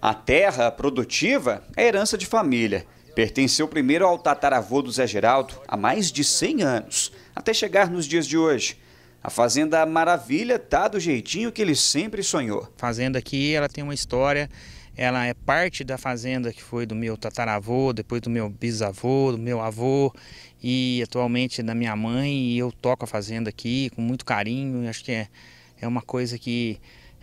A terra produtiva é herança de família. Pertenceu primeiro ao tataravô do Zé Geraldo há mais de 100 anos, até chegar nos dias de hoje. A Fazenda Maravilha tá do jeitinho que ele sempre sonhou. A fazenda aqui, ela tem uma história, ela é parte da fazenda que foi do meu tataravô, depois do meu bisavô, do meu avô e atualmente da minha mãe. E eu toco a fazenda aqui com muito carinho. Acho que é, é uma coisa que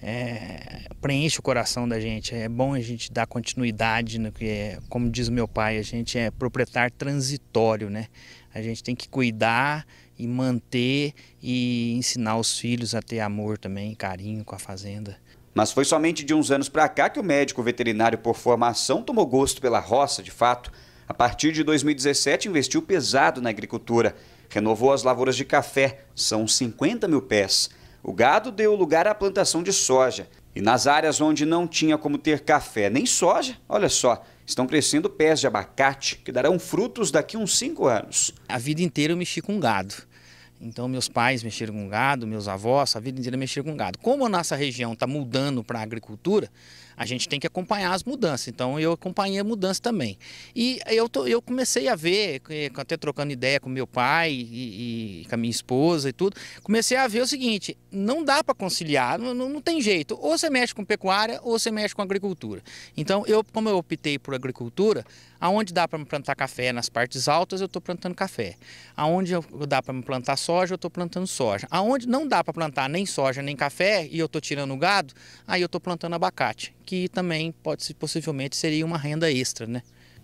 é, preenche o coração da gente. É bom a gente dar continuidade no que é, como diz meu pai, a gente é proprietário transitório, né? A gente tem que cuidar e manter e ensinar os filhos a ter amor também, carinho com a fazenda. Mas foi somente de uns anos para cá que o médico veterinário por formação tomou gosto pela roça, de fato. A partir de 2017 investiu pesado na agricultura. Renovou as lavouras de café, são 50 mil pés. O gado deu lugar à plantação de soja. E nas áreas onde não tinha como ter café nem soja, olha só, estão crescendo pés de abacate que darão frutos daqui a uns 5 anos. A vida inteira eu mexi com gado. Então, meus pais mexeram com gado, meus avós, a vida inteira mexeram com gado. Como a nossa região está mudando para a agricultura, a gente tem que acompanhar as mudanças. Então, eu acompanhei a mudança também. E eu, tô, eu comecei a ver, até trocando ideia com meu pai e, e com a minha esposa e tudo, comecei a ver o seguinte: não dá para conciliar, não, não tem jeito. Ou você mexe com pecuária ou você mexe com agricultura. Então, eu, como eu optei por agricultura, aonde dá para plantar café nas partes altas, eu estou plantando café. Aonde dá para plantar soja, eu estou plantando soja. Aonde não dá para plantar nem soja nem café e eu estou tirando o gado, aí eu estou plantando abacate, que também pode possivelmente seria uma renda extra, né?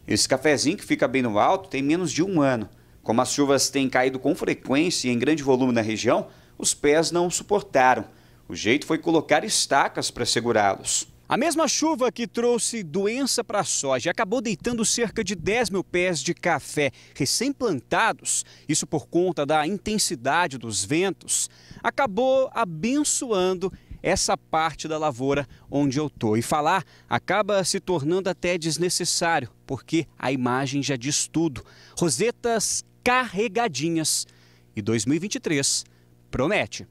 Esse cafezinho que fica bem no alto tem menos de um ano. Como as chuvas têm caído com frequência e em grande volume na região, os pés não suportaram. O jeito foi colocar estacas para segurá-los. A mesma chuva que trouxe doença para a soja acabou deitando cerca de 10 mil pés de café recém-plantados, isso por conta da intensidade dos ventos, acabou abençoando essa parte da lavoura onde eu estou. E falar acaba se tornando até desnecessário, porque a imagem já diz tudo. Rosetas carregadinhas. E 2023 promete.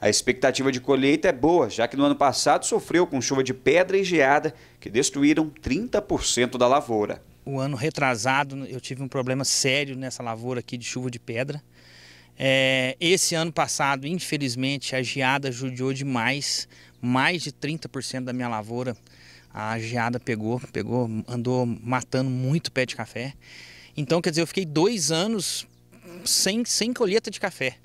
A expectativa de colheita é boa, já que no ano passado sofreu com chuva de pedra e geada que destruíram 30% da lavoura. O ano retrasado eu tive um problema sério nessa lavoura aqui de chuva de pedra. É, esse ano passado, infelizmente, a geada judiou demais, mais de 30% da minha lavoura a geada pegou, pegou, andou matando muito pé de café. Então, quer dizer, eu fiquei dois anos sem, sem colheita de café.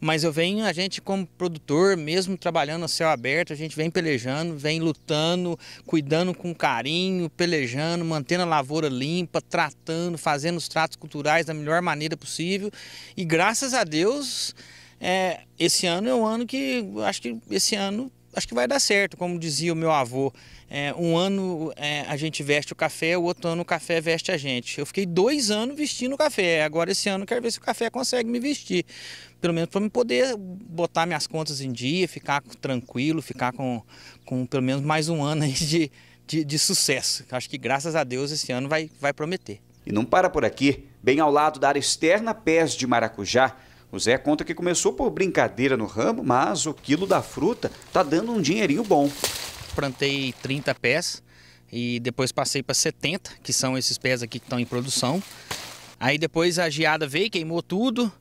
Mas eu venho, a gente como produtor, mesmo trabalhando a céu aberto, a gente vem pelejando, vem lutando, cuidando com carinho, pelejando, mantendo a lavoura limpa, tratando, fazendo os tratos culturais da melhor maneira possível. E graças a Deus, é, esse ano é um ano que acho que esse ano acho que vai dar certo, como dizia o meu avô. É, um ano é, a gente veste o café, o outro ano o café veste a gente. Eu fiquei dois anos vestindo o café. Agora esse ano quero ver se o café consegue me vestir. Pelo menos para poder botar minhas contas em dia, ficar tranquilo, ficar com, com pelo menos mais um ano de, de, de sucesso. Acho que graças a Deus esse ano vai, vai prometer. E não para por aqui. Bem ao lado da área externa, pés de maracujá o Zé conta que começou por brincadeira no ramo, mas o quilo da fruta tá dando um dinheirinho bom. Plantei 30 pés e depois passei para 70, que são esses pés aqui que estão em produção. Aí depois a geada veio, queimou tudo.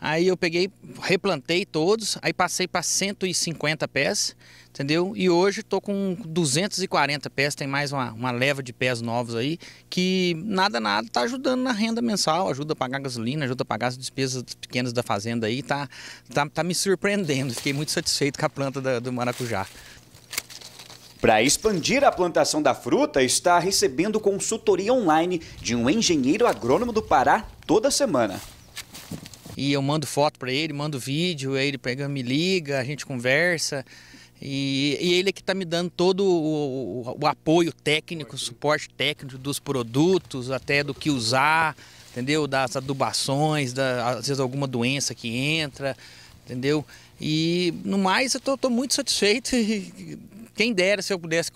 Aí eu peguei, replantei todos, aí passei para 150 pés, entendeu? E hoje estou com 240 pés, tem mais uma, uma, leva de pés novos aí, que nada, nada está ajudando na renda mensal, ajuda a pagar gasolina, ajuda a pagar as despesas pequenas da fazenda aí, tá, tá, tá me surpreendendo. Fiquei muito satisfeito com a planta da, do maracujá. Para expandir a plantação da fruta, está recebendo consultoria online de um engenheiro agrônomo do Pará toda semana. E eu mando foto para ele, mando vídeo, aí ele pega, me liga, a gente conversa. E, e ele é que está me dando todo o, o, o, apoio técnico, o suporte técnico dos produtos, até do que usar, entendeu? Das adubações, da, às vezes alguma doença que entra, entendeu? E no mais eu estou muito satisfeito. Quem dera se eu pudesse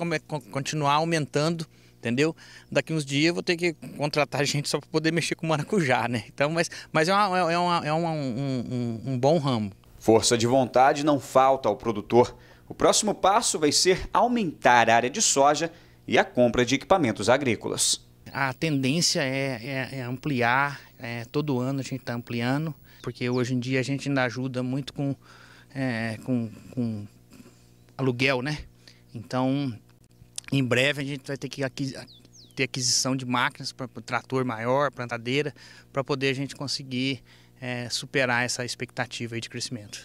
continuar aumentando entendeu? Daqui uns dias eu vou ter que contratar gente só para poder mexer com maracujá, né? Então, mas, mas é, uma, é, uma, é uma, um, um, um bom ramo. Força de vontade não falta ao produtor. O próximo passo vai ser aumentar a área de soja e a compra de equipamentos agrícolas. A tendência é, é, é ampliar, é, todo ano a gente está ampliando, porque hoje em dia a gente ainda ajuda muito com, é, com, com aluguel, né? Então, em breve a gente vai ter que ter aquisição de máquinas para trator maior, plantadeira, para poder a gente conseguir é, superar essa expectativa de crescimento.